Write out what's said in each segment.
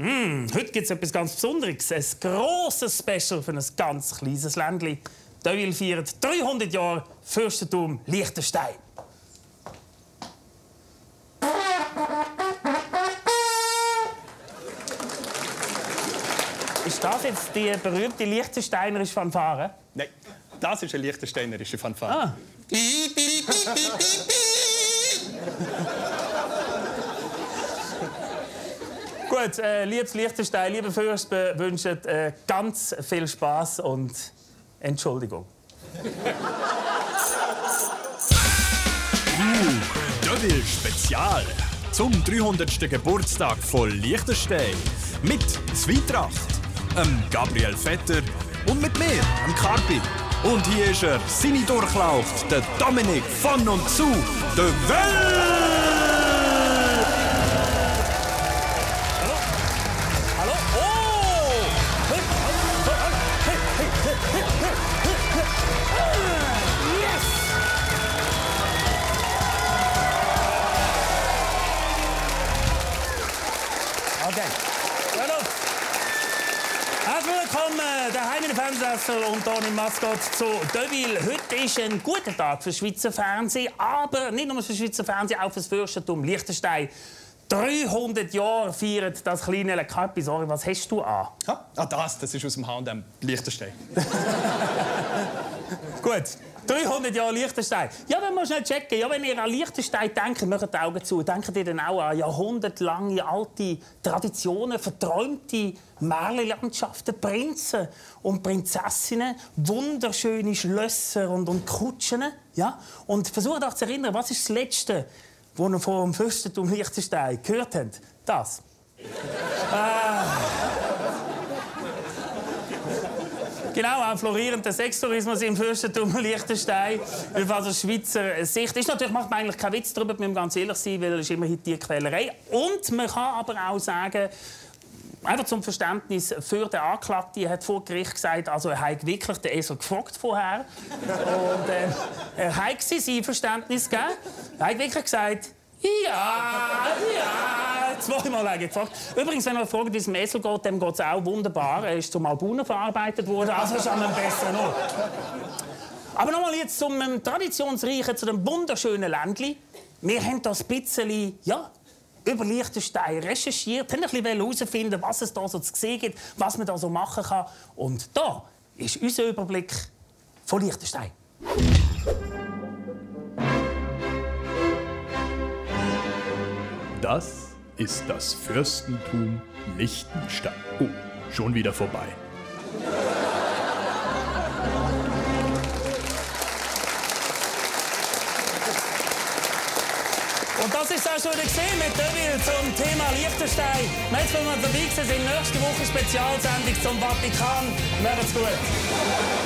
Mm, heute gibt es etwas ganz Besonderes. Ein grosses Special für ein ganz kleines Ländchen. Deauville feiert 300 Jahre Fürstentum Liechtenstein. Ist das jetzt die berühmte Liechtensteinerische Fanfare? Nein, das ist eine liechtensteinerische Fanfare. Ah. Gut, äh, liebes Liechtenstein, liebe Fürst, wir wünschen äh, ganz viel Spaß und Entschuldigung. Uh, Deville Spezial. Zum 300. Geburtstag von Liechtenstein. Mit Zwietracht, ähm Gabriel Vetter und mit mir, dem Karpi. Und hier ist er, seine Durchlaucht, der Dominik von und zu, der Welt! Fernsehsessel und im Maskott zu Deville. Heute ist ein guter Tag für Schweizer Fernsehen, aber nicht nur für Schweizer Fernsehen, auch für das Fürstentum Liechtenstein. 300 Jahre feiert das kleine Le Carpi. Sorry, was hast du an? Ah, ah, das, das ist aus dem H&M Liechtenstein. Gut. 300 Jahre Liechtenstein. Ja, wenn wir schnell checken. Ja, wenn ihr an Liechtenstein denkt, macht die Augen zu. Denkt ihr dann auch an jahrhundertelange alte Traditionen, verträumte Märchenlandschaften, Prinzen und Prinzessinnen, wunderschöne Schlösser und, und Kutschen. Ja? Und versucht euch zu erinnern, was ist das Letzte, was ihr vom Fürstentum Liechtenstein gehört habt? Das. Genau, auch florierender Sextourismus im Fürstentum Liechtenstein. Also Schweizer Sicht. Ist natürlich macht man eigentlich keinen Witz darüber, müssen wir ganz ehrlich sein, weil es ist immerhin Tierquälerei. Und man kann aber auch sagen, Einfach zum Verständnis für den Anklagten hat vor Gericht gesagt, also er hat wirklich den Esel gefragt vorher. Und äh, er hat sein Verständnis gegeben. Er hat wirklich gesagt, ja, ja, zweimal habe ich gefragt. Übrigens, wenn ihr fragt, wie es dem Esel geht, dem geht es auch wunderbar. Er ist zum Albunen verarbeitet worden, also ist an einem besseren Ort. Aber nochmal jetzt zum ähm, traditionsreichen, zu dem wunderschönen Ländli. Wir haben das ein bisschen, ja, über Liechtenstein recherchiert, haben ein bisschen herausfinden, was es da so zu sehen gibt, was man da so machen kann. Und da ist unser Überblick von Liechtenstein. Das ist das Fürstentum Liechtenstein. Oh, schon wieder vorbei. Und das ist auch schon gesehen mit Deville zum Thema Liechtenstein. Jetzt, wenn wir dabei sind, nächste Woche Spezialsendung zum Vatikan. Macht's gut.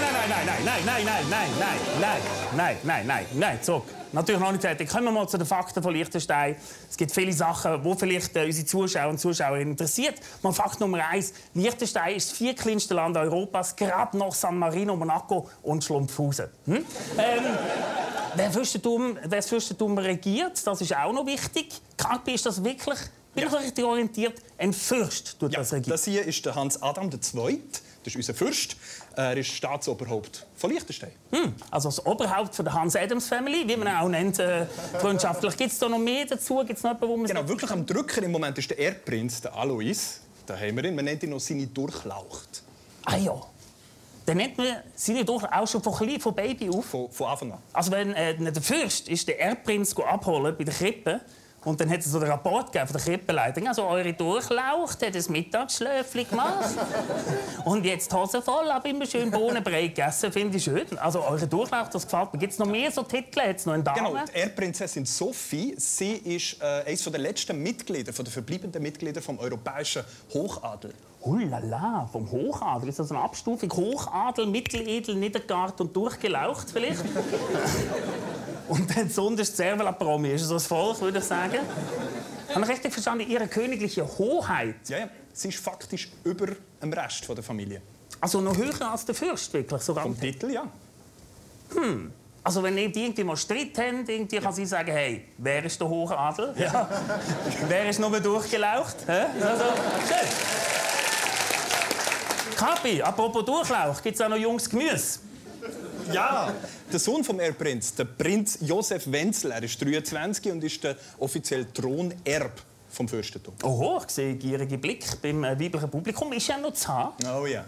Nein, nein, nein, nein, nein, nein, nein, nein, nein, nein, nein, nein, nein, nein, nein, zurück. Natürlich noch nicht fertig. Kommen wir mal zu den Fakten von Liechtenstein. Es gibt viele Sachen, die vielleicht äh, unsere Zuschauer und Zuschauer interessiert. Mal Fakt Nummer eins: Liechtenstein ist das viertkleinste Land Europas, gerade nach San Marino, Monaco und Schlumpfhausen. Hm? ähm, wer, Fürstentum, wer das Fürstentum regiert, das ist auch noch wichtig. Karpi ist das wirklich, bin ich richtig orientiert, ein Fürst tut Ja, das regieren. das hier ist der Hans Adam II. Das ist unser Fürst. Er ist Staatsoberhaupt von Liechtenstein. Hm, also das Oberhaupt von der Hans Adams Family, wie man ihn auch nennt, äh, freundschaftlich. Gibt es da noch mehr dazu? Gibt es noch jemanden, wo Genau, wirklich am Drücker im Moment ist der Erbprinz, der Alois. Da haben wir ihn. Man nennt ihn noch seine Durchlaucht. Ah ja. Dann nennt man seine doch auch schon von, klein, von Baby auf. Von, von Anfang an. Also wenn äh, der Fürst ist der Erbprinz abholen bei der Krippe und dann hat es so einen Rapport gegeben von der Krippenleitung. Also eure Durchlaucht hat ein Mittagsschläfchen gemacht. und jetzt Hose voll, aber immer schön Bohnenbrei gegessen, finde ich schön. Also eure Durchlaucht, das gefällt mir. Gibt es noch mehr so Titel? Es noch einen Dame? Genau, die Erbprinzessin Sophie. Sie ist äh, eines der letzten Mitglieder, von der verbleibenden Mitglieder vom europäischen Hochadel. Hullala, vom Hochadel. Ist das eine Abstufung? Hochadel, Mitteledel, Niedergart und durchgelaucht vielleicht? Und dann sonst Zervela-Promi. Ist das so das Volk, würde ich sagen? Habe ich richtig verstanden? Ihre königliche Hoheit? Ja, ja. Sie ist faktisch über dem Rest der Familie. Also noch höher als der Fürst, wirklich? Sogar. Vom Titel, ja. Also wenn ihr irgendwie mal Streit habt, irgendwie kann sie sagen, hey, wer ist der Hochadel? Ja. wer ist nur durchgelaucht? Also, schön. Kapi, apropos Durchlauch, gibt es auch noch junges Gemüse? Ja, der Sohn vom Erbprinz, der Prinz Josef Wenzel, er ist 23 und ist der offizielle Thronerb vom Fürstentum. Oho, ich sehe gierige Blick beim äh, weiblichen Publikum. Ist ja noch zu haben. Oh ja.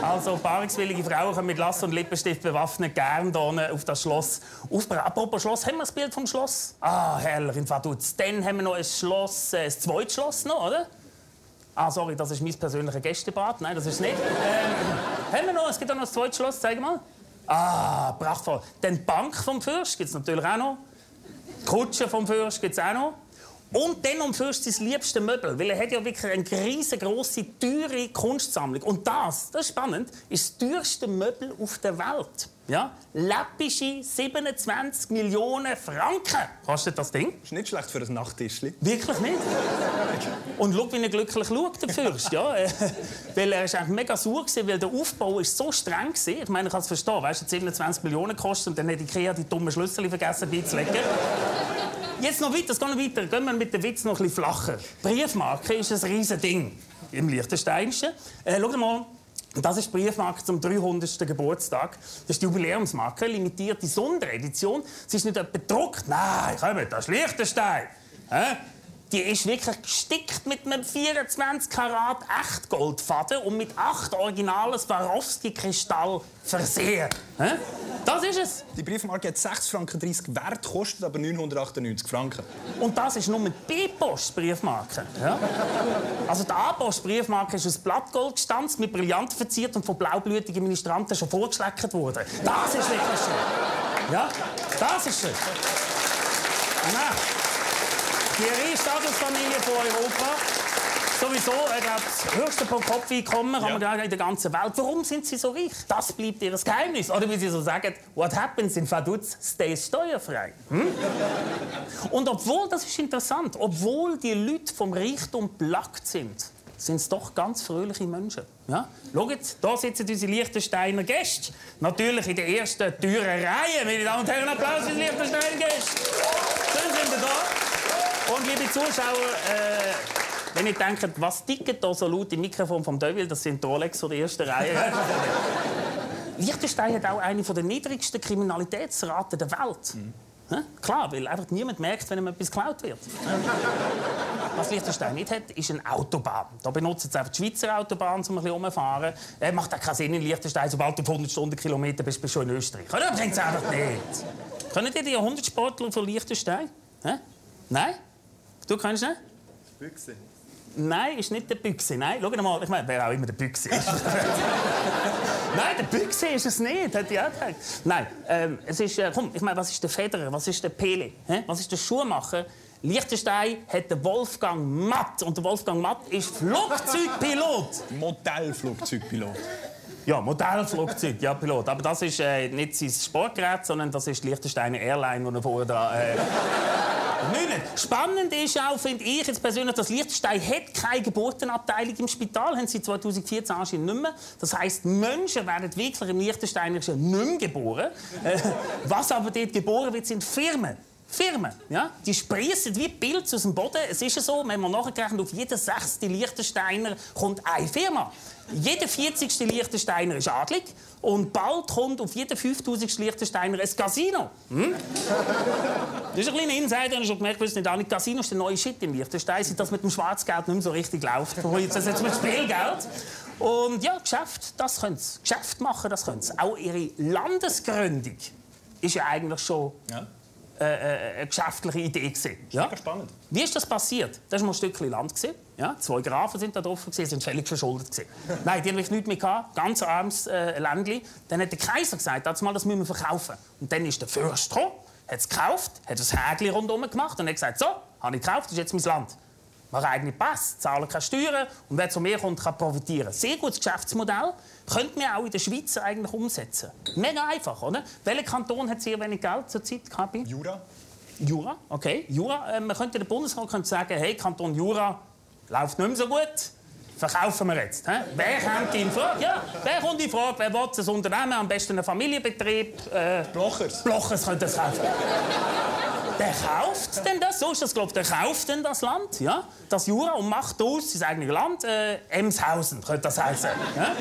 Also paarungswillige Frauen können mit Lass und Lippenstift bewaffnet gerne hier auf das Schloss aufbrechen. Apropos Schloss, haben wir das Bild vom Schloss? Ah, herrlich, in Vaduz. Dann haben wir noch ein Schloss, äh, ein zweites Schloss noch, oder? Ah, sorry, das ist mein persönlicher Gästebad. Nein, das ist nicht. Ähm, haben wir noch? Es gibt auch noch ein zweites Schloss, zeig mal. Ah, prachtvoll. Dann die Bank vom Fürst gibt es natürlich auch noch. Die Kutsche vom Fürst gibt es auch noch. Und dann um Fürst sein liebste Möbel, weil er hat ja wirklich eine riesengroße, teure Kunstsammlung. Und das, das ist spannend, ist das teuerste Möbel auf der Welt. Ja? Läppische 27 Millionen Franken kostet das Ding. Ist nicht schlecht für ein Nachttischli. Wirklich nicht. Und schau, wie er glücklich schaut, der Fürst. Ja? Äh, weil er eigentlich mega sauer weil der Aufbau ist so streng war. Ich meine, ich kann es verstehen. Weißt du, 27 Millionen kostet und dann hat Ikea die dummen Schlüssel vergessen beizulegen. Jetzt noch weiter, es geht noch weiter. Gehen wir mit dem Witz noch ein bisschen flacher. Briefmarke ist ein riesen Ding im Liechtensteinischen. Äh, schau mal. Das ist die Briefmarke zum 300. Geburtstag. Das ist die Jubiläumsmarke, limitierte Sonderedition. Sie ist nicht etwa bedruckt. Nein, komm, das ist Liechtenstein. Hä? Die ist wirklich gestickt mit einem 24 Karat Echtgoldfaden und mit acht originalen Swarovski-Kristall versehen. Hä? Das ist es. Die Briefmarke hat 6 Franken 30 Wert, kostet aber 998 Franken. Und das ist nur die B-Post-Briefmarke. Ja? Also die A-Post-Briefmarke ist aus Blattgold gestanzt, mit Brillanten verziert und von blaublütigen Ministranten schon vorgeschleckt worden. Das ist wirklich schön. Ja, das ist schön. Na, die reichste Adelsfamilie von Europa. Sowieso, ich glaube, das höchste Pro-Kopf-Einkommen haben wir ja. in der ganzen Welt. Warum sind sie so reich? Das bleibt ihr Geheimnis. Oder wie sie so sagen, what happens in Vaduz stays steuerfrei. Hm? Und obwohl, das ist interessant, obwohl die Leute vom Reichtum plagt sind, sind es doch ganz fröhliche Menschen. Ja? Schaut, da sitzen unsere Liechtensteiner Gäste. Natürlich in der ersten teuren Reihe. Meine Damen und Herren, Applaus für die Liechtensteiner Gäste. Schön sind wir da. Und liebe Zuschauer, äh, wenn ihr denkt, was ticket da so laut im Mikrofon vom Devil, das sind die Rolex der ersten Reihe. Liechtenstein hat auch eine der niedrigsten Kriminalitätsraten der Welt. Mhm. Klar, weil einfach niemand merkt, wenn ihm etwas geklaut wird. Was Liechtenstein nicht hat, ist eine Autobahn. Da benutzen sie einfach die Schweizer Autobahn, um ein bisschen rumzufahren. Es macht auch keinen Sinn in Liechtenstein, sobald du auf 100 Stundenkilometer bist, bist du schon in Österreich. Oder? Das bringt es einfach nicht. Können die die 100 Sportler von Liechtenstein? Hä? Nein? Du kannst nicht? Büchse. Nein, ist nicht der Büchse. Nein, schau mal, ich meine, wer auch immer der Büchse ist. Nein, der Büchse ist es nicht, hat ich auch gedacht. Nein, ähm, es ist, äh, komm, ich meine, was ist der Federer, was ist der Pele, hä? was ist der Schuhmacher? Liechtenstein hat den Wolfgang Matt und der Wolfgang Matt ist Flugzeugpilot. Modellflugzeugpilot. Ja, Modellflugzeug, ja, Pilot. Aber das ist äh, nicht sein Sportgerät, sondern das ist die Liechtensteiner Airline, die er vorher da... Äh, nicht. Spannend ist auch, finde ich jetzt persönlich, dass Liechtenstein hat keine Geburtenabteilung im Spital, haben sie 2014 anscheinend nicht mehr. Das heisst, Menschen werden wirklich im Liechtensteinerischen nicht mehr geboren. Äh, was aber dort geboren wird, sind Firmen. Firmen, ja, die sprießen wie Pilze aus dem Boden. Es ist ja so, wenn man nachgerechnet, auf jeden sechsten Liechtensteiner kommt eine Firma. Jeder 40. Liechtensteiner ist adlig und bald kommt auf jeden 5000. Liechtensteiner ein Casino. Hm? Das ist ein kleiner Insider, ich habe gemerkt, dass nicht alle Casino ist der neue Shit in Liechtenstein, seit das mit dem Schwarzgeld nicht mehr so richtig läuft. Das jetzt mit Spielgeld. Und ja, Geschäft, das können sie. Geschäft machen, das können sie. Auch ihre Landesgründung ist ja eigentlich schon... Ja äh, äh, eine geschäftliche Idee. Gewesen. Ja? spannend. Wie ist das passiert? Das war mal ein Stückchen Land. Gewesen. Ja? Zwei Grafen sind da drauf, gewesen, sind völlig verschuldet. Gewesen. Nein, die haben nichts mehr gehabt, ganz armes äh, Ländli. Dann hat der Kaiser gesagt, das müssen wir verkaufen. Und dann ist der Fürst gekommen, hat es gekauft, hat ein Häkchen rundherum gemacht und hat gesagt, so, habe ich gekauft, das ist jetzt mein Land. Mache eigene Pass, zahle keine Steuern und wer zu mir kommt, kann profitieren. Sehr gutes Geschäftsmodell. Könnten wir auch in der Schweiz eigentlich umsetzen. Mega einfach, oder? Welcher Kanton hat sehr wenig Geld zurzeit, Kapi? Jura. Jura, okay. Jura, äh, man könnte der Bundesrat könnte sagen, hey, Kanton Jura läuft nicht mehr so gut. verkaufen wir jetzt. He? Wer kommt in Frage? Ja, wer kommt in Frage? Wer will ein Unternehmen, am besten einen Familienbetrieb? Äh, Blochers. Blochers könnte das kaufen. Der kauft denn das, so ist das, glaube der kauft denn das Land, ja, das Jura und macht aus sein eigenes Land, äh, Emshausen, könnte das heißen. Ja?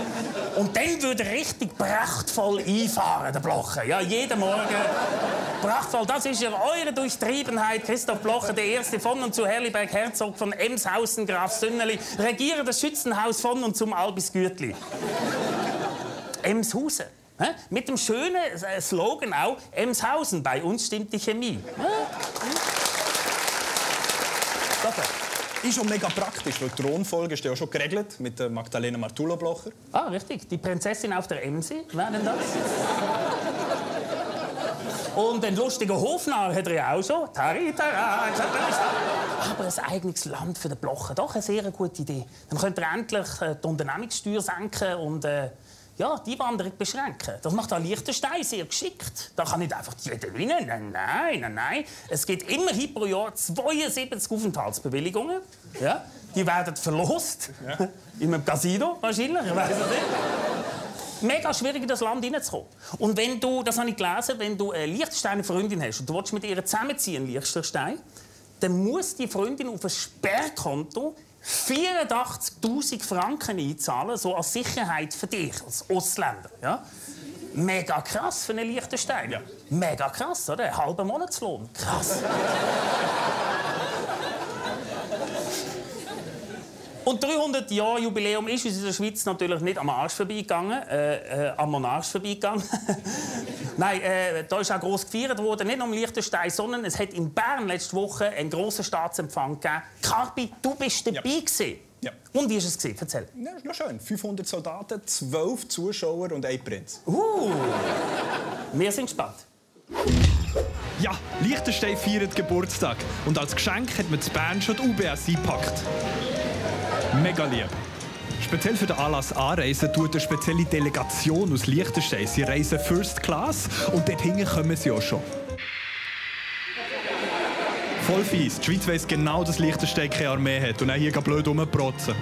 Und dann würde er richtig prachtvoll einfahren, der Blocher, ja, jeden Morgen. Prachtvoll, das ist ja eure Durchtriebenheit, Christoph Blocher, der Erste von und zu Herliberg, Herzog von Emshausen, Graf Sünneli, regiere das Schützenhaus von und zum Albis Gürtli. Emshausen. Mit dem schönen äh, Slogan auch, Emshausen, bei uns stimmt die Chemie. Ist schon mega praktisch, weil die Thronfolge ist ja schon geregelt mit der Magdalena Martullo-Blocher. Ah, richtig. Die Prinzessin auf der Emse, wer denn das? Und den lustigen Hofnarr hat er ja auch schon. Taritara. Aber ein eigenes Land für den Blocher, doch eine sehr gute Idee. Dann könnt ihr endlich äh, die Unternehmenssteuer senken und äh, ja, die Wanderung beschränken. Das macht auch Liechtenstein sehr geschickt. Da kann nicht einfach jeder gewinnen. Nein, nein, nein, nein. Es gibt immerhin pro Jahr 72 Aufenthaltsbewilligungen. Ja, die werden verlost. Ja. In einem Casino wahrscheinlich, ich weiß es nicht. Mega schwierig in das Land hineinzukommen. Und wenn du, das habe ich gelesen, wenn du eine Liechtensteiner Freundin hast und du willst mit ihr zusammenziehen in Liechtenstein, dann muss die Freundin auf ein Sperrkonto 84.000 Franken einzahlen, so als Sicherheit für dich, als Ausländer. Ja? Mega krass für einen Liechtenstein. Ja. Mega krass, oder? Halber Monatslohn. Krass. Und 300 Jahre Jubiläum ist uns in der Schweiz natürlich nicht am Arsch vorbeigegangen, äh, äh, am Monarch vorbeigegangen. Nein, äh, da ist auch groß gefeiert worden, nicht nur im Liechtenstein, sondern es hat in Bern letzte Woche einen grossen Staatsempfang gegeben. Carpi, du bist dabei ja. gewesen. Ja. Und wie war es? Gewesen? Erzähl. Ja, ist noch schön. 500 Soldaten, 12 Zuschauer und ein Prinz. Uh, wir sind gespannt. Ja, Liechtenstein feiert Geburtstag. Und als Geschenk hat man zu Bern schon die UBS eingepackt. Mega lieb. Speziell für den Anlass anreisen tut eine spezielle Delegation aus Liechtenstein. Sie reisen First Class und dort hinten kommen sie auch schon. Voll fies. Die Schweiz weiss genau, dass Liechtenstein keine Armee hat und auch hier blöd rumprotzen.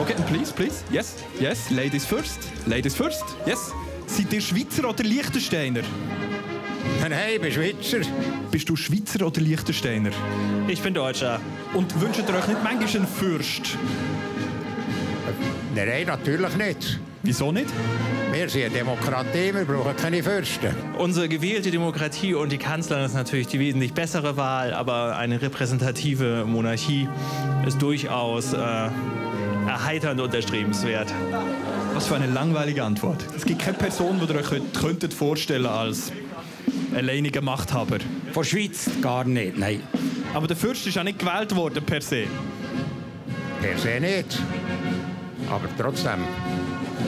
Okay, please, please. Yes, yes. Ladies first. Ladies first. Yes. Seid ihr Schweizer oder Liechtensteiner? Nein, ich bin Schweizer. Bist du Schweizer oder Liechtensteiner? Ich bin Deutscher. Und wünscht ihr euch nicht manchmal einen Fürst? Nein, natürlich nicht. Wieso nicht? Wir sind eine Demokratie, wir brauchen keine Fürsten. Unsere gewählte Demokratie und die Kanzlerin ist natürlich die wesentlich bessere Wahl, aber eine repräsentative Monarchie ist durchaus äh, erheiternd und erstrebenswert. Was für eine langweilige Antwort. Es gibt keine Person, die ihr euch könntet vorstellen als alleiniger Machthaber. Von Schweiz gar nicht, nein. Aber der Fürst ist ja nicht gewählt worden per se. Per se nicht. Aber trotzdem,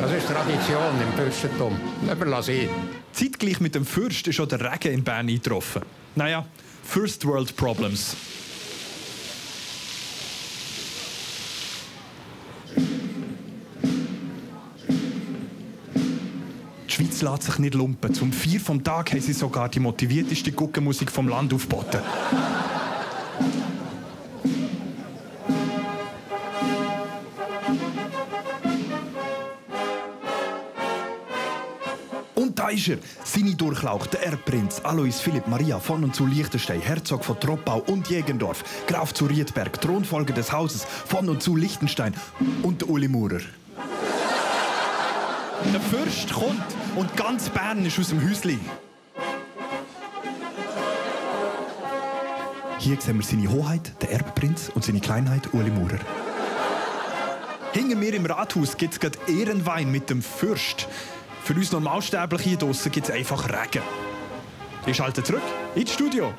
das ist Tradition im Fürstentum. Überlass ihn. Zeitgleich mit dem Fürst ist auch der Regen in Bern eingetroffen. Naja, First World Problems. Schweiz lässt sich nicht lumpen. Zum vier vom Tag haben sie sogar die motivierteste Guckenmusik vom Land aufgeboten. Und da ist er, seine Durchlauch, der Erbprinz Alois Philipp Maria von und zu Liechtenstein, Herzog von Troppau und Jägendorf, Graf zu Riedberg, Thronfolger des Hauses von und zu Liechtenstein und der Uli Maurer. Der Fürst kommt und ganz Bern ist aus dem Häusli. Hier sehen wir seine Hoheit, der Erbprinz, und seine Kleinheit, Uli Maurer. Hinter mir im Rathaus gibt es gerade Ehrenwein mit dem Fürst. Für uns Normalsterbliche hier draussen gibt es einfach Regen. Ich schalte zurück ins Studio.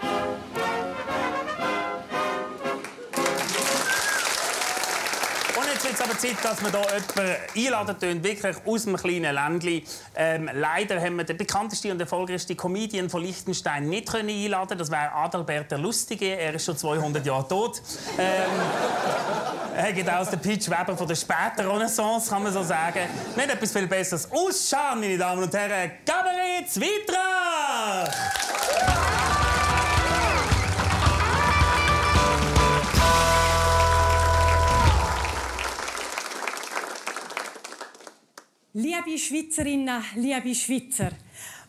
Jetzt aber Zeit, dass wir hier jemanden einladen, wirklich aus einem kleinen Ländchen. Ähm, leider haben wir den bekanntesten und erfolgreichsten Comedian von Liechtenstein nicht können einladen Das wäre Adalbert der Lustige. Er ist schon 200 Jahre tot. Ähm, er geht aus der Pitch Weber von der späten Renaissance, kann man so sagen. Nicht etwas viel Besseres. Ausschauen, meine Damen und Herren, Gabriel Zwietracht! Liebe Schweizerinnen, liebe Schweizer,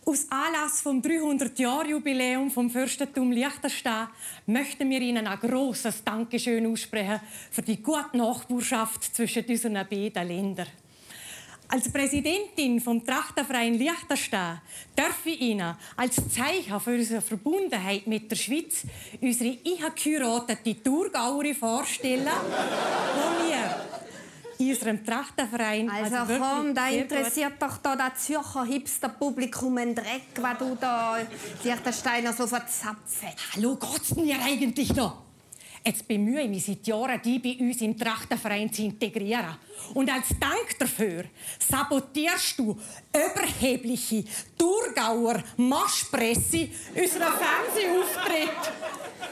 aus Anlass vom 300-Jahr-Jubiläum vom Fürstentum Liechtenstein möchten wir Ihnen ein großes Dankeschön aussprechen für die gute Nachbarschaft zwischen unseren beiden Ländern. Als Präsidentin vom Trachtenverein Liechtenstein darf ich Ihnen als Zeichen für unsere Verbundenheit mit der Schweiz unsere eingeheiratete Thurgauerin vorstellen, die wir unserem Trachtenverein... Also, wirklich komm, da interessiert doch da das Zürcher Hipster-Publikum einen Dreck, was du da Liechtensteiner so verzapft. Hallo, geht's denn eigentlich noch? Jetzt bemühe ich mich seit Jahren, die bei uns im Trachtenverein zu integrieren. Und als Dank dafür sabotierst du überhebliche Thurgauer Maschpresse unserer Fernsehauftritt.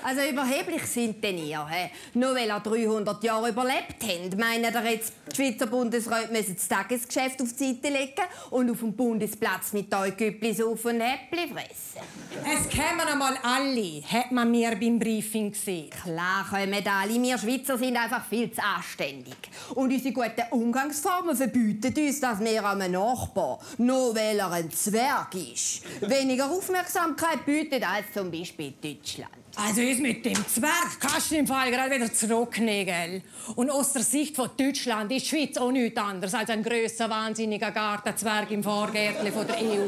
Also überheblich sind denn ihr, hä? Nur weil ihr 300 Jahre überlebt habt. Meint ihr jetzt, die Schweizer Bundesräte müssen das Tagesgeschäft auf die Seite legen und auf dem Bundesplatz mit euch Güpplis auf und Äppli fressen? Es kämen einmal alle, hat man mir beim Briefing gesehen. Klar kommen alle. Wir Schweizer sind einfach viel zu anständig. Und unsere guten Umgangsformen verbieten uns, dass wir einem Nachbar, nur weil er ein Zwerg ist, weniger Aufmerksamkeit bieten als zum Beispiel Deutschland. Also ist mit dem Zwerg kannst du im Fall gerade wieder zurücknehmen. gell? Und aus der Sicht von Deutschland ist die Schweiz auch nichts anderes als ein grösser, wahnsinniger Gartenzwerg im Vorgärtchen von der EU.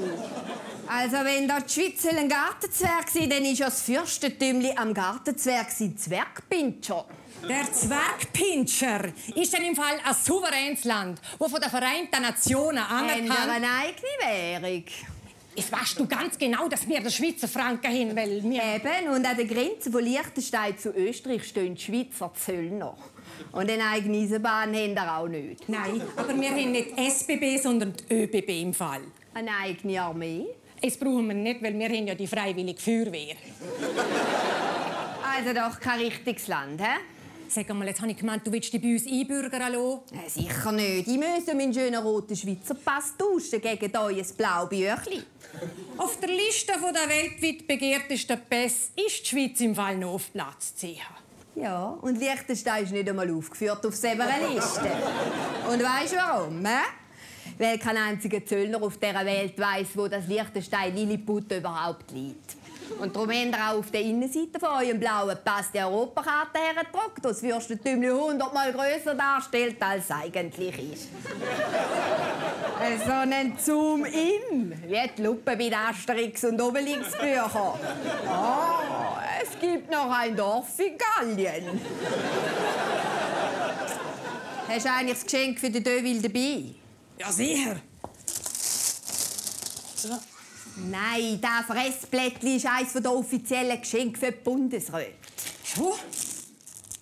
Also wenn da die Schweiz ein Gartenzwerg war, dann ist ja das Fürstentümli am Gartenzwerg sein Zwergpinscher. Der Zwergpinscher ist dann im Fall ein souveränes Land, wo von der Vereinten Nationen Haben wir anerkannt eine eigene Währung? Es weißt du ganz genau, dass wir den Schweizer Franken haben, weil wir... Eben, und an der Grenze von Liechtenstein zu Österreich stehen die Schweizer Zöllner. Und eine eigene Eisenbahn haben wir auch nicht. Nein, aber wir haben nicht SBB, sondern die ÖBB im Fall. Eine eigene Armee? Es brauchen wir nicht, weil wir haben ja die freiwillige Feuerwehr. Also doch kein richtiges Land, hä? Sag mal, jetzt habe ich gemeint, du willst dich bei uns einbürgern lassen. Äh, Sicher nicht. Ich müsste meinen schönen roten Schweizer Pass tauschen gegen euer blaues Büchlein. Auf der Liste der weltweit begehrtesten Pässe ist die Schweiz im Fall noch auf Platz 10. Ja, und Liechtenstein ist nicht einmal aufgeführt auf selber Liste. Und weißt du warum? Hä? Weil kein einziger Zöllner auf dieser Welt weiß, wo das Liechtenstein Lilliput überhaupt liegt. Und darum habt ihr auch auf der Innenseite von eurem blauen Pass die Europakarte hergedruckt, das Fürstentümli hundertmal grösser darstellt, als es eigentlich ist. so ein Zoom-In, wie die Lupe bei den Asterix- und Obelix-Büchern. Ah, es gibt noch ein Dorf in Gallien. Hast du eigentlich das Geschenk für den Deville dabei? Ja, sicher. Nein, das Fressblättchen ist eines der offiziellen Geschenke für die Bundesräte. Schon?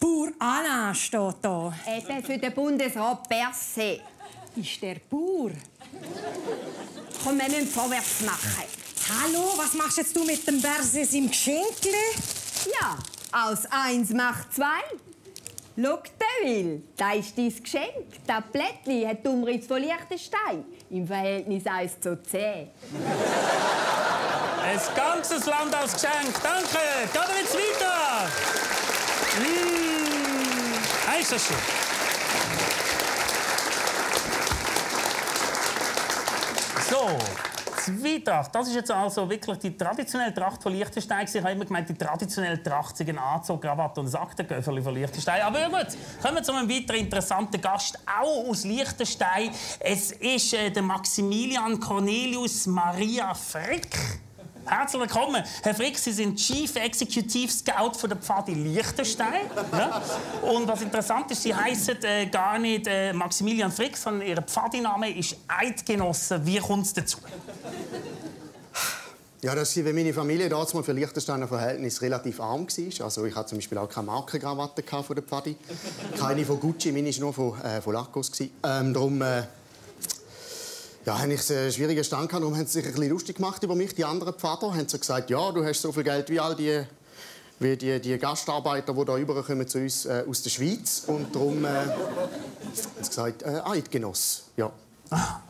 Pur Anna steht da. Eben für den Bundesrat per se. Ist der pur? Komm, wir müssen vorwärts machen. Hallo, was machst jetzt du mit dem Verses im Geschenkle? Ja, aus eins macht zwei. Schau, Deville, das ist dein Geschenk. Das Blättchen hat die Umriss von Liechtenstein. Im Verhältnis 1 zu 10. Ein ganzes Land als Geschenk. Danke. Gehen wir jetzt weiter. Mmh. Ist das schön. So, Zwietracht. Das ist jetzt also wirklich die traditionelle Tracht von Liechtenstein. Ich habe immer gemeint, die traditionelle Tracht sei ein Anzug, Krawatte und ein Aktenköfferli von Liechtenstein. Aber ja gut, kommen wir zu einem weiteren interessanten Gast, auch aus Liechtenstein. Es ist äh, der Maximilian Cornelius Maria Frick. Herzlich willkommen. Herr Frick, Sie sind Chief Executive Scout von der Pfadi Liechtenstein. Ja? Und was interessant ist, Sie heißen äh, gar nicht äh, Maximilian Frick, sondern Ihr Pfadiname ist Eidgenosse. Wie kommt es dazu? Ja, dass sie, wenn meine Familie damals mal für Liechtensteiner Verhältnis relativ arm war. Also ich hatte zum Beispiel auch keine Markenkrawatte von der Pfadi. Keine von Gucci, meine war nur von, äh, von Lacoste. Ähm, darum äh, ja, habe ich einen schwierigen Stand gehabt. Darum haben sie sich ein bisschen lustig gemacht über mich. Die anderen Pfader haben so gesagt, ja, du hast so viel Geld wie all die, wie die, die Gastarbeiter, die hier rüberkommen zu uns äh, aus der Schweiz. Und darum äh, haben sie gesagt, äh, Eidgenoss. Ja.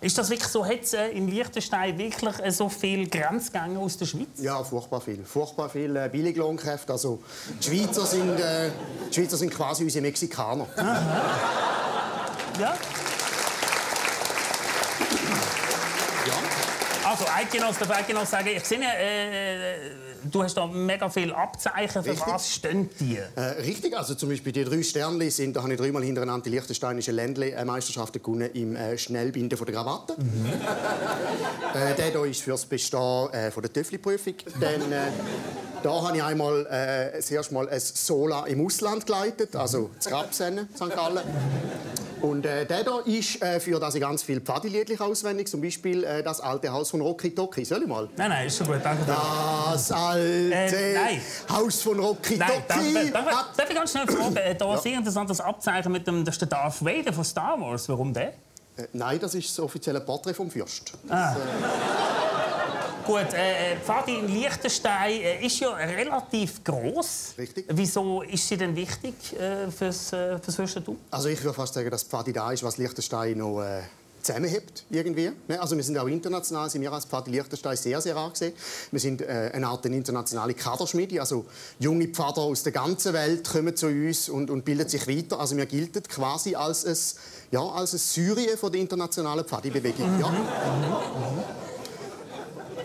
Ist das wirklich so? Hat es äh, in Liechtenstein wirklich äh, so viele Grenzgänger aus der Schweiz? Ja, furchtbar viel. Furchtbar viel äh, Billiglohnkräfte. Also, die Schweizer sind, äh, die Schweizer sind quasi unsere Mexikaner. Ja? Also, Eidgenoss, darf Eidgenoss sagen, ich sehe, äh, äh, du hast da mega viele Abzeichen. Für Richtig. was stehen die? Äh, richtig, also zum Beispiel die drei Sternchen sind, da habe ich dreimal hintereinander die liechtensteinische Ländle-Meisterschaften gewonnen im äh, Schnellbinden von der Krawatte. äh, der hier ist fürs Bestehen äh, von der Töffli-Prüfung. Dann, äh, da habe ich einmal äh, das erste Mal ein Sola im Ausland geleitet, also zu Grabsennen, St. Gallen. Und äh, der hier ist äh, für das ich ganz viel Pfadiliedlich auswendig, zum Beispiel äh, das alte Haus von Rocky Toki. Soll ich mal? Nein, nein, ist schon gut, danke. Das alte Äh. Haus von Rocky Nein, Toki. danke. hat- Darf ich ganz schnell fragen? Äh, Da ein sehr interessantes Abzeichen mit dem, das ist der Darth Vader von Star Wars. Warum der? Äh, Nein, das ist das offizielle Porträt vom Fürst. Gut, äh, äh, Pfadi in Liechtenstein äh, ist ja relativ groß. Richtig. Wieso ist sie denn wichtig äh, fürs, äh, fürs Fürstentum? Also ich würde fast sagen, dass Pfadi da ist, was Liechtenstein noch äh, zusammenhält irgendwie. Ne? Also wir sind auch international, sind wir als Pfadi Liechtenstein sehr, sehr angesehen. Wir sind äh, eine Art internationale Kaderschmiede, also junge Pfader aus der ganzen Welt kommen zu uns und, und bilden sich weiter. Also wir gelten quasi als ein, ja, als ein Syrien von der internationalen Pfadi-Bewegung. Ja.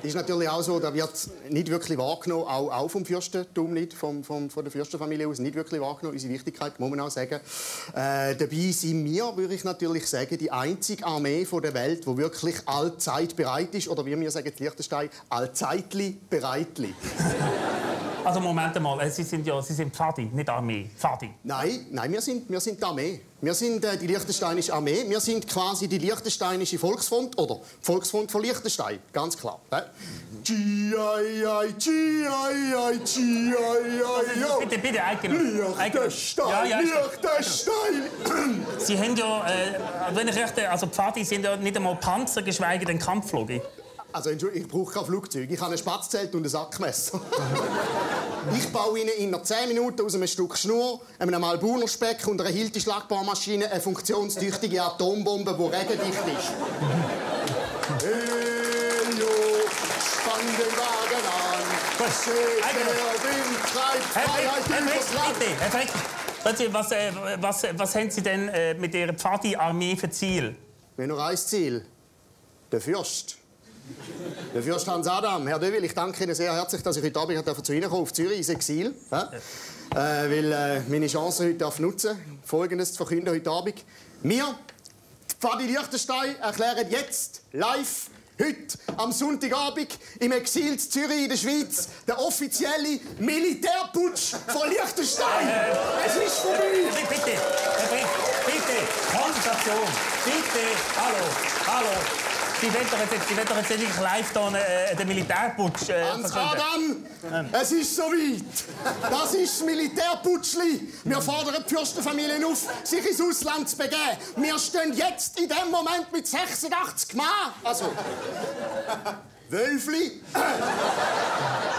Ist natürlich auch so, da wird nicht wirklich wahrgenommen, auch, auch vom Fürstentum nicht, vom, vom, von der Fürstenfamilie aus nicht wirklich wahrgenommen, unsere Wichtigkeit, muss man auch sagen. Äh, dabei sind wir, würde ich natürlich sagen, die einzige Armee von der Welt, die wirklich allzeit bereit ist, oder wie wir sagen in Liechtenstein, allzeitli bereitli. Also Moment mal, äh, Sie sind ja Sie sind Pfadi, nicht Armee. Pfadi. Nein, nein, wir sind, wir sind die Armee. Wir sind äh, die Liechtensteinische Armee. Wir sind quasi die Liechtensteinische Volksfront oder Volksfront von Liechtenstein, ganz klar. Äh? G-I-I, G-I-I, G-I-I, Bitte, bitte, Eigner. Liechtenstein, Ja, ja, Liechtenstein. Sie haben ja, äh, wenn ich recht, also Pfadi sind ja nicht einmal Panzer, geschweige denn Kampfflogi. Also, Entschuldigung, ich brauche kein Flugzeug. Ich habe ein Spatzzelt und ein Sackmesser. ich baue Ihnen in 10 Minuten aus einem Stück Schnur, einem Malbuner Speck und einer Hilti-Schlagbohrmaschine eine funktionstüchtige Atombombe, die regendicht ist. hey, jo, spann den Wagen an. Seht, der Wind treibt Herr Freiheit übers Land. Herr Frick. Was, äh, was, was haben Sie denn äh, mit Ihrer Pfadi-Armee für Ziel? Wir haben nur ein Ziel. Der Fürst. Der Fürst Hans Adam. Herr Döwil, ich danke Ihnen sehr herzlich, dass ich heute Abend zu Ihnen kommen, auf Zürich ins Exil. Ja? Äh, weil äh, meine Chance heute darf nutzen Folgendes zu verkünden heute Abend. Wir, die Pfadi Liechtenstein, erklären jetzt live Heute, am Sonntagabend, im Exil in Zürich in der Schweiz, der offizielle Militärputsch von Liechtenstein. Es ist vorbei! Bitte, bitte, Herr bitte, Konzentration, bitte, hallo, hallo. Sie wollen doch jetzt, Sie wollen doch jetzt nicht live hier, äh, den Militärputsch äh, Hans. Adam, es ist soweit. Das ist das Militärputschli. Wir fordern die Fürstenfamilien auf, sich ins Ausland zu begeben. Wir stehen jetzt in dem Moment mit 86 Mann. Also, Wölfli.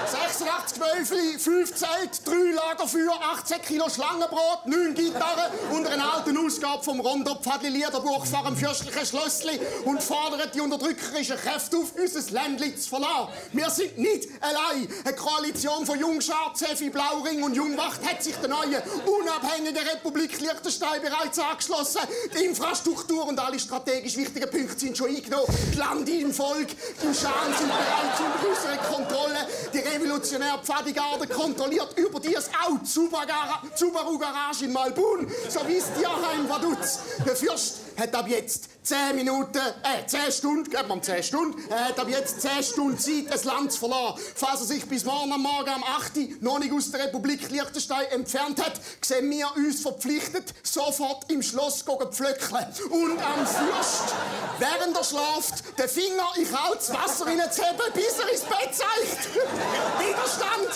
86 Wölfli, 5 Zelt, 3 Lagerfeuer, 18 Kilo Schlangenbrot, 9 Gitarren und eine alte Ausgabe vom Rondo Pfadli Liederbuch vor dem fürstlichen Schlössli und fordern die unterdrückerischen Kräfte auf, unser Ländli zu verlassen. Wir sind nicht allein. Eine Koalition von Jungschar, Zefi Blauring und Jungwacht hat sich der neuen unabhängigen Republik Liechtenstein bereits angeschlossen. Die Infrastruktur und alle strategisch wichtigen Punkte sind schon eingenommen. Die Lande im Volk, die Unserer Kontrolle. Die revolutionäre Pfadigarde kontrolliert überdies auch die Subaru- Subaru Garage in Malbun sowie das Tierheim Vaduz. Der Fürst hat ab jetzt 10 Minuten, äh, 10 Stunden, geben wir ihm 10 Stunden, er hat ab jetzt 10 Stunden Zeit, das Land zu verlassen. Falls er sich bis morgen am Morgen am 8. Uhr noch nicht aus der Republik Liechtenstein entfernt hat, sehen wir uns verpflichtet, sofort im Schloss zu pflöckeln. Und am Fürst, während er schlaft, den Finger in kaltes Wasser hineinzuheben, bis er ins Bett zeigt. Widerstand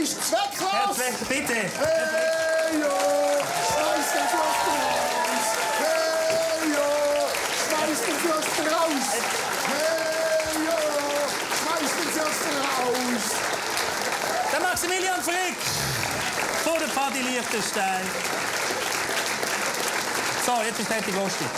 ist Herr zwecklos. Frick, bitte. Hey, yo, schmeiß den Fürsten raus! Hey, yo, schmeiß den Fürsten raus! Hey, yo, schmeiß den Fürsten raus! Der Maximilian Frick von der Pfadi Liechtenstein. So, jetzt ist fertig lustig.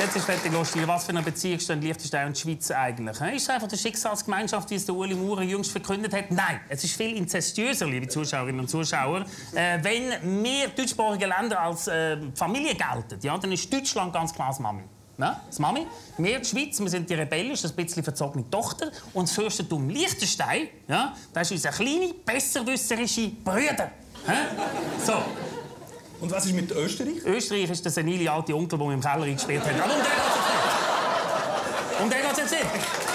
Jetzt ist fertig lustig. Was für eine Beziehung stehen Liechtenstein und die Schweiz eigentlich? Ist es einfach die Schicksalsgemeinschaft, wie es der Uli Maurer jüngst verkündet hat? Nein, es ist viel inzestiöser, liebe Zuschauerinnen und Zuschauer. Äh, wenn mehr deutschsprachige Länder als äh, Familie gelten, ja, dann ist Deutschland ganz klar das Mami. Ja, das Mami. Wir, die Schweiz, wir sind die rebellisch, ein bisschen verzogene Tochter. Und das Fürstentum Liechtenstein, ja, das ist unser kleine, besserwisserische Brüder. So. Und was ist mit Österreich? Österreich ist der senile alte Onkel, der im Keller eingesperrt hat. Aber um den geht es jetzt nicht. Um den geht es jetzt nicht.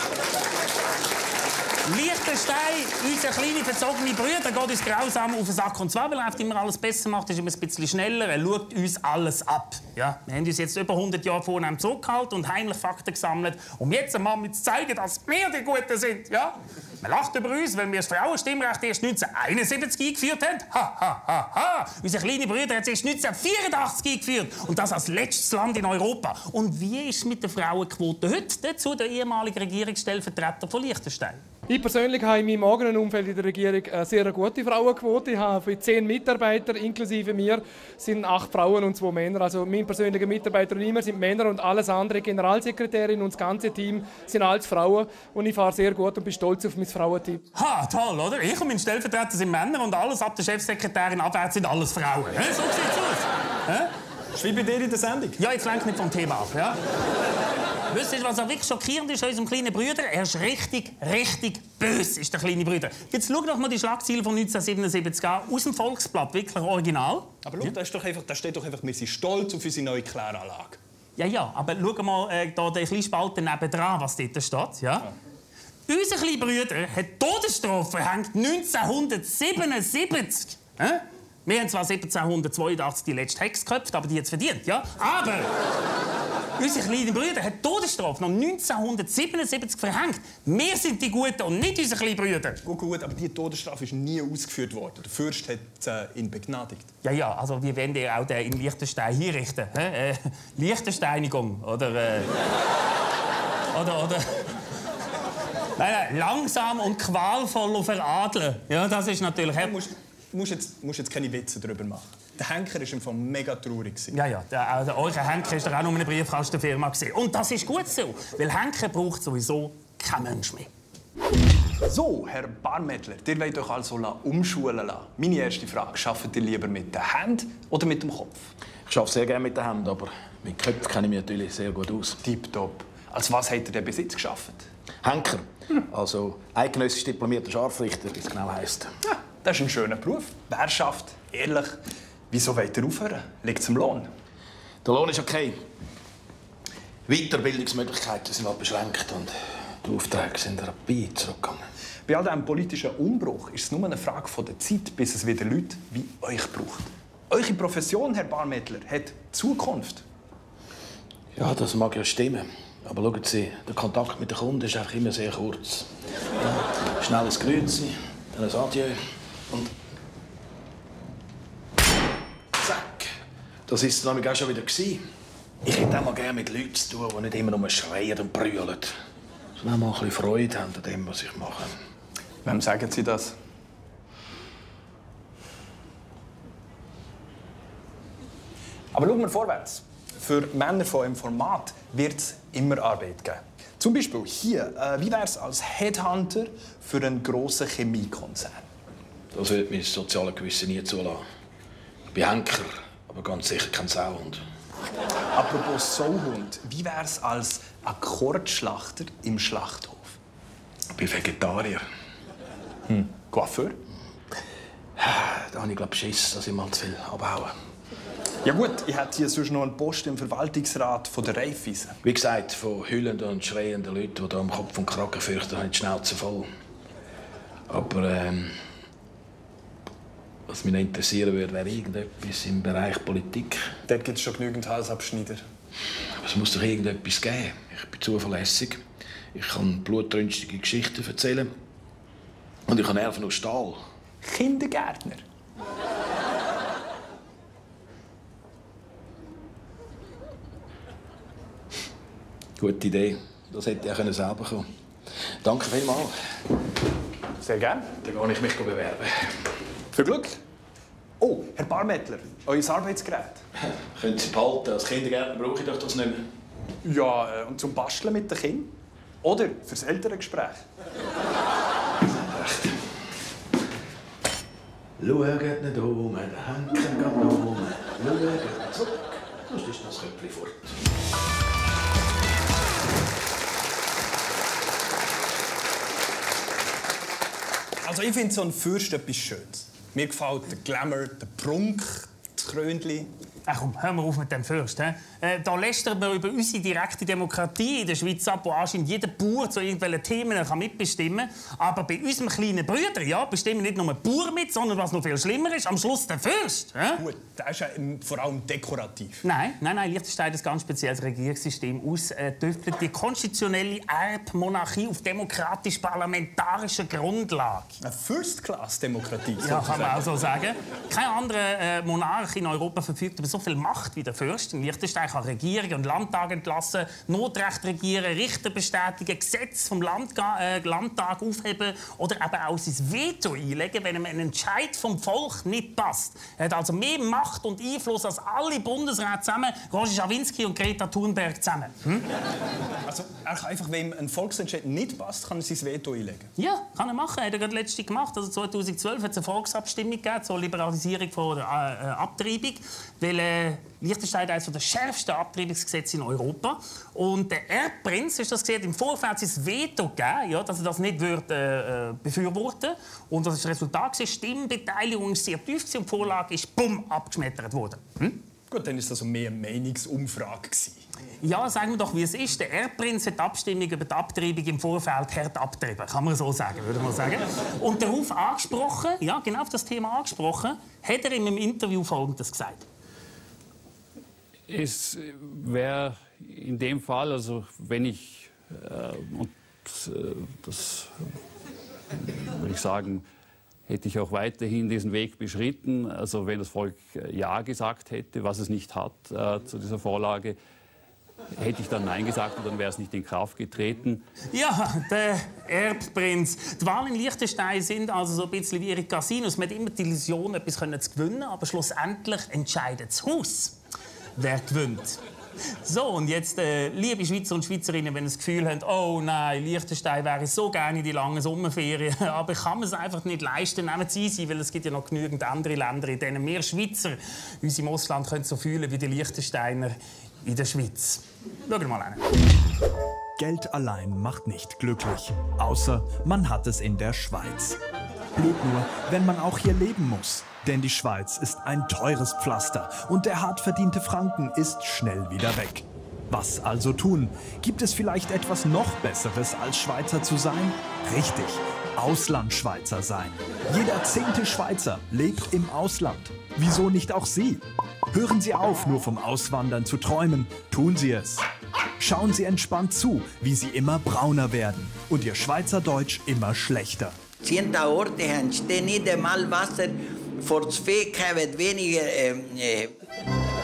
Liechtenstein, unser kleiner verzogene Bruder, geht uns grausam auf den Sack. Und zwar, weil er immer alles besser macht, ist immer ein bisschen schneller. Er schaut uns alles ab. Ja, wir haben uns jetzt über 100 Jahre vornehm zurückgehalten und heimlich Fakten gesammelt, um jetzt einmal zu zeigen, dass wir die Guten sind. Ja? Man lacht über uns, weil wir das Frauenstimmrecht erst 1971 eingeführt haben. Ha, ha, ha, ha. Unser kleiner Bruder hat es erst 1984 eingeführt. Und das als letztes Land in Europa. Und wie ist es mit der Frauenquote heute? Dazu der ehemalige Regierungsstellvertreter von Liechtenstein. Ich persönlich habe in meinem eigenen Umfeld in der Regierung eine sehr gute Frauenquote. Ich habe für zehn Mitarbeiter, inklusive mir, sind acht Frauen und zwei Männer. Also mein persönlicher Mitarbeiter und immer sind Männer und alles andere, Generalsekretärin und das ganze Team sind alles Frauen. Und ich fahre sehr gut und bin stolz auf mein Frauenteam. Ha, toll, oder? Ich und mein Stellvertreter sind Männer und alles ab der Chefsekretärin abwärts sind alles Frauen. Hä? So sieht's aus. Ist wie bei dir in der Sendung. Ja, jetzt lenk nicht vom Thema ab. Ja? Wisst ihr, was auch wirklich schockierend ist an unserem kleinen Bruder? Er ist richtig, richtig böse, ist der kleine Bruder. Jetzt schau doch mal die Schlagziele von 1977 an, aus dem Volksblatt, wirklich original. Aber schau, da, ist doch einfach, da steht doch einfach, wir sind stolz auf unsere neue Kläranlage. Ja, ja, aber schau mal äh, da den kleinen Spalt daneben dran, was dort steht. Ja? Unser kleiner Bruder hat Todesstrafe verhängt 1977. Hä? Wir haben zwar 1782 die letzte Hex geköpft, aber die hat es verdient, ja? Aber unser kleiner Bruder hat Todesstrafe noch 1977 verhängt. Wir sind die Guten und nicht unser kleiner Bruder. Gut, gut, aber die Todesstrafe ist nie ausgeführt worden. Der Fürst hat äh, ihn begnadigt. Ja, ja, also wir wollen ja auch den in Liechtenstein hinrichten. Äh, Liechtensteinigung, oder... Äh, oder, oder... Nein, nein, langsam und qualvoll veradeln. Ja, das ist natürlich... Du musst, musst, jetzt, musst jetzt keine Witze darüber machen. Der Henker war einfach mega traurig. gewesen. Ja, ja, der, also, euer Henker war doch auch nur eine Briefkastenfirma. gewesen. Und das ist gut so, weil Henker braucht sowieso kein Mensch mehr. So, Herr Barmettler, ihr wollt euch also la- umschulen lassen. Meine erste Frage, arbeitet ihr lieber mit den Händen oder mit dem Kopf? Ich arbeite sehr gerne mit den Händen, aber mit Köpfen kenne ich mich natürlich sehr gut aus. Tipptopp. Als was habt ihr denn bis jetzt geschafft? Henker, also eidgenössisch diplomierter Scharfrichter, wie es genau heisst. Ja, das ist ein schöner Beruf. Wer schafft? Ehrlich. Wieso wollt ihr aufhören? Liegt es am Lohn? Der Lohn ist okay. Weiterbildungsmöglichkeiten sind aber beschränkt und die Aufträge sind rapid zurückgegangen. Bei all diesem politischen Umbruch ist es nur eine Frage der Zeit, bis es wieder Leute wie euch braucht. Eure Profession, Herr Barmettler, hat Zukunft. Ja, das mag ja stimmen. Aber schauen Sie, der Kontakt mit den Kunden ist einfach immer sehr kurz. Ja, schnell ein Grüezi, dann ein Adieu und... Das ist es nämlich auch schon wieder. gewesen. Ich hätte auch mal gerne mit Leuten zu tun, die nicht immer nur schreien und brüllen. Sondern auch mal ein bisschen Freude haben an dem, was ich mache. Wem sagen Sie das? Aber schauen wir vorwärts. Für Männer von eurem Format wird es immer Arbeit geben. Zum Beispiel hier, äh, wie wäre es als Headhunter für einen grossen Chemiekonzern? Das wird mein soziales Gewissen nie zulassen. Ich bin Henker, aber ganz sicher kein Sauhund. Apropos Sauhund, wie wäre es als Akkordschlachter im Schlachthof? Ich bin Vegetarier. Hm. Coiffeur? Da habe ich, glaube Schiss, dass ich mal zu viel abhaue. Ja gut, ich hätte hier sonst noch einen Post im Verwaltungsrat von der Raiffeisen. Wie gesagt, von heulenden und schreienden Leuten, die da am Kopf und Kragen fürchten, habe ich die Schnauze voll. Aber ähm, was mich interessieren würde, wäre irgendetwas im Bereich Politik. Dort gibt es schon genügend Halsabschneider. Aber es muss doch irgendetwas geben. Ich bin zuverlässig. Ich kann blutrünstige Geschichten erzählen. Und ich habe Nerven aus Stahl. Kindergärtner? Gute Idee. Das hätte ich auch selber kommen Danke vielmals. Sehr gerne. Dann gehe ich mich bewerben. Für Glück. Oh, Herr Barmettler, euer Arbeitsgerät. Könnt ihr behalten. Als Kindergärtner brauche ich doch das nicht mehr. Ja, äh, und zum Basteln mit den Kindern. Oder fürs Elterngespräch. Schaut nicht um, der Henker geht noch um. Schaut nicht zurück, sonst ist das Köpfchen fort. Also ich finde so ein Fürst etwas Schönes. Mir gefällt der Glamour, der Prunk, das Krönchen. Ach komm, hör mal auf mit dem Fürst. He? Äh, da lästern wir über unsere direkte Demokratie in der Schweiz ab, wo anscheinend jeder Bauer zu irgendwelchen Themen kann mitbestimmen kann. Aber bei unserem kleinen Bruder ja, bestimmen nicht nur die Bauern mit, sondern was noch viel schlimmer ist, am Schluss der Fürst. He? Gut, der ist ja vor allem dekorativ. Nein, nein, nein, Liechtenstein hat ein ganz spezielles Regierungssystem ausgetüftelt. Die konstitutionelle Erbmonarchie auf demokratisch-parlamentarischer Grundlage. Eine First-Class-Demokratie. Ja, kann man auch so sagen. Kein anderer äh, Monarch in Europa verfügt über so viel Macht wie der Fürst. In Liechtenstein kann Regierung und Landtag entlassen, Notrecht regieren, Richter bestätigen, Gesetze vom Landga äh, Landtag aufheben oder eben auch sein Veto einlegen, wenn ihm ein Entscheid vom Volk nicht passt. Er hat also mehr Macht und Einfluss als alle Bundesräte zusammen, Roger Schawinski und Greta Thunberg zusammen. Hm? Also er kann einfach, wenn ein Volksentscheid nicht passt, kann er sein Veto einlegen? Ja, kann er machen. Hat er gerade letzte gemacht. Also 2012 hat es eine Volksabstimmung gegeben zur Liberalisierung von der äh, Abtreibung, weil äh, Liechtenstein eines der schärfsten Abtreibungsgesetze in Europa. Und der Erbprinz ist das gesehen, im Vorfeld sein Veto gegeben, ja, dass er das nicht würde, äh, befürworten Und das, das Resultat war, Stimmbeteiligung war sehr tief und die Vorlage ist bumm, abgeschmettert worden. Hm? Gut, dann ist das mehr eine Meinungsumfrage. Ja, sagen wir doch, wie es ist. Der Erbprinz hat die Abstimmung über die Abtreibung im Vorfeld hart abgetrieben. Kann man so sagen, würde man sagen. Und darauf angesprochen, ja, genau auf das Thema angesprochen, hat er in einem Interview Folgendes gesagt. Es wäre in dem Fall, also wenn ich, äh, und äh, das würde ich sagen, hätte ich auch weiterhin diesen Weg beschritten. Also wenn das Volk Ja gesagt hätte, was es nicht hat äh, zu dieser Vorlage, hätte ich dann Nein gesagt und dann wäre es nicht in Kraft getreten. Ja, der Erbprinz. Die Wahlen in Liechtenstein sind also so ein bisschen wie ihre Casinos. Man hat immer die Illusion, etwas zu gewinnen, aber schlussendlich entscheidet das Haus wer gewinnt. So, und jetzt, äh, liebe Schweizer und Schweizerinnen, wenn ihr das Gefühl habt, oh nein, Liechtenstein wäre so gerne in die langen Sommerferien, aber ich kann es einfach nicht leisten, nehmen Sie easy, weil es gibt ja noch genügend andere Länder, in denen wir Schweizer uns im Ausland können so fühlen wie die Liechtensteiner in der Schweiz. Schauen wir mal an. Geld allein macht nicht glücklich, außer man hat es in der Schweiz. Blöd nur, wenn man auch hier leben muss. Denn die Schweiz ist ein teures Pflaster und der hart verdiente Franken ist schnell wieder weg. Was also tun? Gibt es vielleicht etwas noch Besseres als Schweizer zu sein? Richtig, Auslandschweizer sein. Jeder zehnte Schweizer lebt im Ausland. Wieso nicht auch Sie? Hören Sie auf, nur vom Auswandern zu träumen. Tun Sie es. Schauen Sie entspannt zu, wie Sie immer brauner werden und Ihr Schweizerdeutsch immer schlechter. Zehn Orte haben nicht einmal Wasser vor Fähigkeit wird weniger. Ähm, äh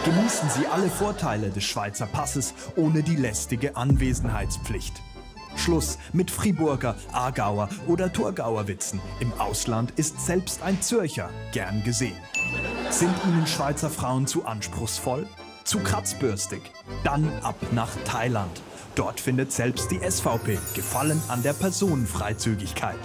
Genießen Sie alle Vorteile des Schweizer Passes ohne die lästige Anwesenheitspflicht. Schluss mit Friburger, Aargauer oder Thurgauer Witzen. Im Ausland ist selbst ein Zürcher gern gesehen. Sind Ihnen Schweizer Frauen zu anspruchsvoll? Zu kratzbürstig? Dann ab nach Thailand. Dort findet selbst die SVP Gefallen an der Personenfreizügigkeit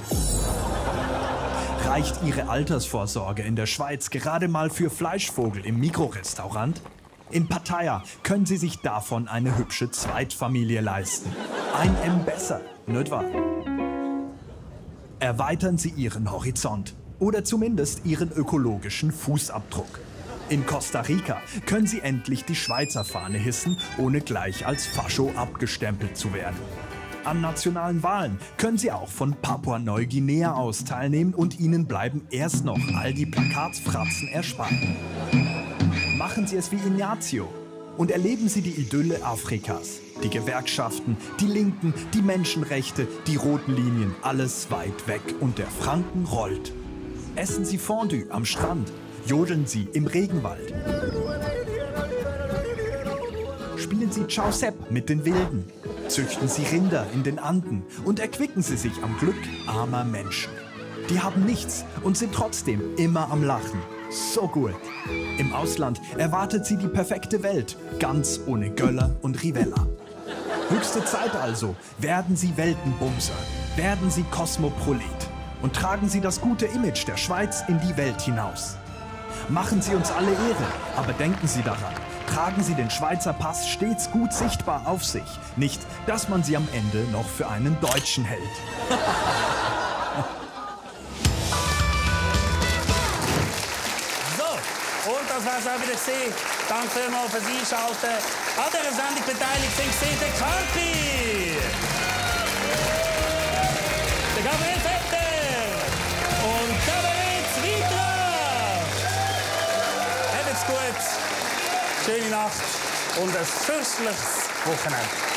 reicht Ihre Altersvorsorge in der Schweiz gerade mal für Fleischvogel im Mikrorestaurant? In Pattaya können Sie sich davon eine hübsche Zweitfamilie leisten. Ein M besser, nicht wahr? Erweitern Sie Ihren Horizont oder zumindest Ihren ökologischen Fußabdruck. In Costa Rica können Sie endlich die Schweizer Fahne hissen, ohne gleich als Fascho abgestempelt zu werden. An nationalen Wahlen können Sie auch von Papua-Neuguinea aus teilnehmen und Ihnen bleiben erst noch all die Plakatsfratzen erspart. Machen Sie es wie Ignazio und erleben Sie die Idylle Afrikas. Die Gewerkschaften, die Linken, die Menschenrechte, die roten Linien, alles weit weg und der Franken rollt. Essen Sie Fondue am Strand, jodeln Sie im Regenwald. Spielen Sie Ciao Sepp mit den Wilden Züchten sie Rinder in den Anden und erquicken sie sich am Glück armer Menschen. Die haben nichts und sind trotzdem immer am Lachen. So gut. Im Ausland erwartet sie die perfekte Welt, ganz ohne Göller und Rivella. Höchste Zeit also, werden sie Weltenbumser, werden sie Kosmoprolet und tragen sie das gute Image der Schweiz in die Welt hinaus. Machen Sie uns alle Ehre, aber denken Sie daran, tragen sie den Schweizer Pass stets gut sichtbar auf sich. Nicht, dass man sie am Ende noch für einen Deutschen hält. so, und das war's auch wieder. Danke für vielmals fürs Einschalten. An dieser Sendung beteiligt sind der Kampi! Nacht und ein fürstliches Wochenende.